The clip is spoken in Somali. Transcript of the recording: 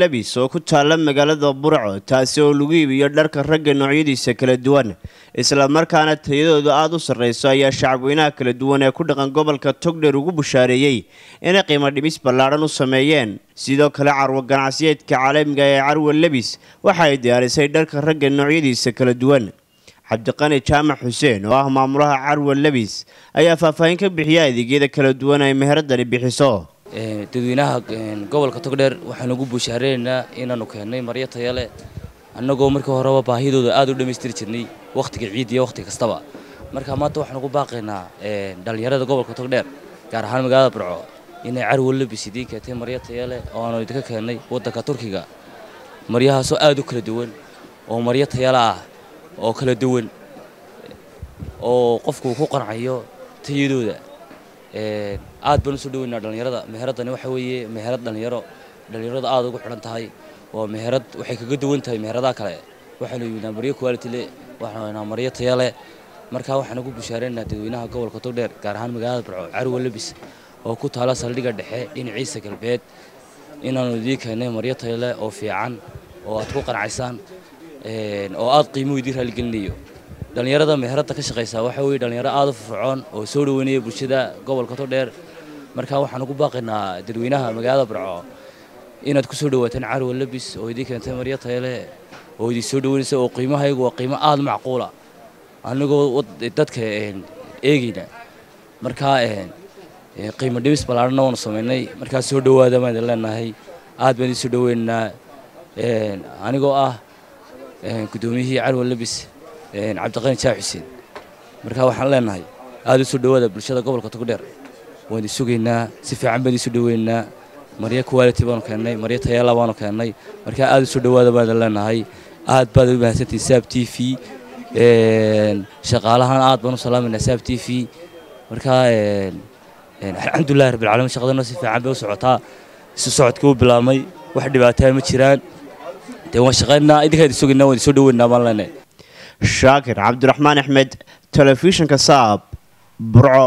lebis oo ku taalla magaalada burco taasi oo lagu iibiyo dharka ragga noocyadiisa kala duwan islamarkaana tayadooda aada u sarreyso ayaa shacabweynaha kala duwan ee ku dhaqan gobolka togdheer ugu bushaareeyey inay qiimo dhimis ballaadhan u sameeyeen sidoo kale carwa ganacsiyeedka caalamiga ee carwa lebis waxa ay diyaarisay dharka ragga noocyadiisa kala duwan cabdiqani jaamac xuseen oo ah maamulaha carwa lebis ayaa faahfaahin ka bixiya adeegyada kala duwan ay meheradani bixiso dadweynaha gobolka togdheer waxaan ugu buushaareynaa inaanu keennay maryo tayale annagoo markii horeba baahidooda aad u dhammaystiri jirnay wakhtiga ciid iyo wakhti kastaba. Marka maanta waxaan ugu baaqaynaa dhallinyarada gobolka togdheer gaar ahaan magaalada burco inay carwo lebis idiin keentay maryo tayale oo aanu idinka keennay waddanka turkiga. Maryahaasoo aad u kala duwan oo maryo tayale ah oo kala duwan oo qofku ku qancayo tayadooda aad baan u soo dhaweynaa dhallinyarada. Meheradani waxa weeye meherad dhallinyaro dhallinyarada aad ugu xidhan tahay. Waa meherad waxay kaga duwan tahay meheradaha kale. Waxaanu yimidnaa maryo quality le waxaanu maryo taya leh. Markaa waxaan ugu bushaareynaa dadweynaha gobolka togdheer gaar ahaan magaalada burco carwa lebis oo ku taala saldhigga dhexe dhinaciisa galbeed. Inaanu idiin keennay maryo taya leh oo fiican oo aad ku qancaysaan oo aad qiimuhu idiin raaligelinayo dhallinyarada meheradda ka shaqaysa waxa weye dhallinyaro aada u firfircoon oo soo dhaweynaya bulshada gobolka togdheer markaa waxaan ugu baaqaynaa dadweynaha magaalada burco inaad ku soo dhawaataan carwa lebis oo idiin keentay maryo tayale oo idin soo dhaweynaysa oo qiimahayagu waa qiimo aada macquula. Anigoo dadka eegayna. Markaa qiimo dhimis ballaarhanna waanu samaynay markaa soo dhawaada baan idin leenahay aad baan idin soo dhaweynaynaa anigoo ah guddoomiyihii carwa lebis cabdiqani jaac xuseen. Markaa waxaan leenahay aada u soo dhawaada bulshada gobolka togdheer waan idin sugaynaa si fiican baan idin soo dhaweynaa. Maryo quality baanu keennay maryo tayaala baanu keennay markaa aada u soo dhawaada baan idin leenahay aad baad u mahadsantihin saab t v. Shaqaalahan aad baan u salaamayna saab t v. Markaa alxamdulillahi rabbilcaalamiin shaqadana si fiican bay u socotaa isu socodkii u bilaabmay. Wax dhibaataa ma jiraan. Dee waan shaqaynaa idinkaa idin sugaynaa waan idin soo dhaweynaa baan leenahay shaakir cabdiraxmaan axmed telefishinka saab burco